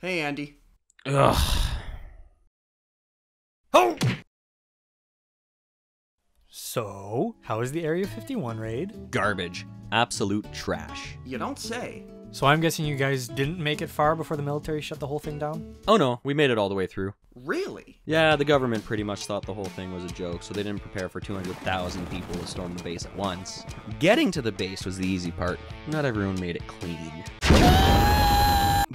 Hey, Andy. Ugh. Oh! So, how is the Area 51 raid? Garbage. Absolute trash. You don't say. So I'm guessing you guys didn't make it far before the military shut the whole thing down? Oh no, we made it all the way through. Really? Yeah, the government pretty much thought the whole thing was a joke, so they didn't prepare for 200,000 people to storm the base at once. Getting to the base was the easy part. Not everyone made it clean.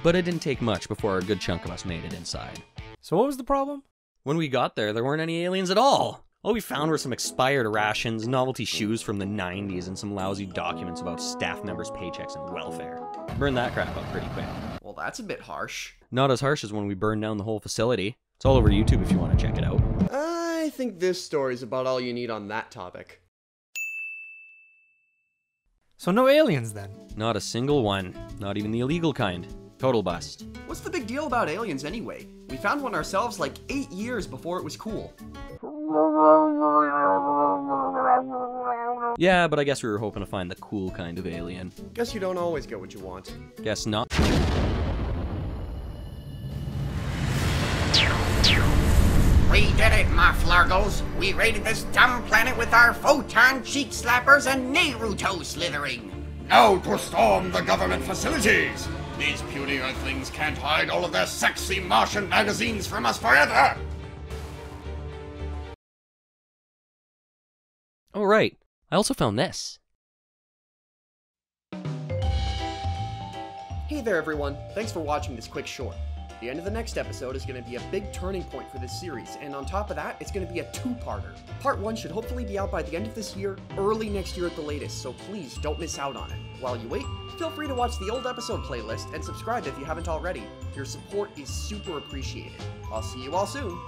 But it didn't take much before a good chunk of us made it inside. So what was the problem? When we got there, there weren't any aliens at all. All we found were some expired rations, novelty shoes from the 90s, and some lousy documents about staff members' paychecks and welfare. Burned that crap up pretty quick. Well, that's a bit harsh. Not as harsh as when we burned down the whole facility. It's all over YouTube if you want to check it out. I think this story's about all you need on that topic. So no aliens then? Not a single one. Not even the illegal kind. Total bust. What's the big deal about aliens anyway? We found one ourselves like eight years before it was cool. Yeah, but I guess we were hoping to find the cool kind of alien. Guess you don't always get what you want. Guess not. We did it, my Flargles. We raided this dumb planet with our photon cheek slappers and Naruto slithering. Now to storm the government facilities! These puny earthlings can't hide all of their sexy Martian magazines from us forever! Oh, right. I also found this. Hey there, everyone. Thanks for watching this quick short. The end of the next episode is going to be a big turning point for this series, and on top of that, it's going to be a two-parter. Part 1 should hopefully be out by the end of this year, early next year at the latest, so please don't miss out on it. While you wait, feel free to watch the old episode playlist and subscribe if you haven't already. Your support is super appreciated. I'll see you all soon.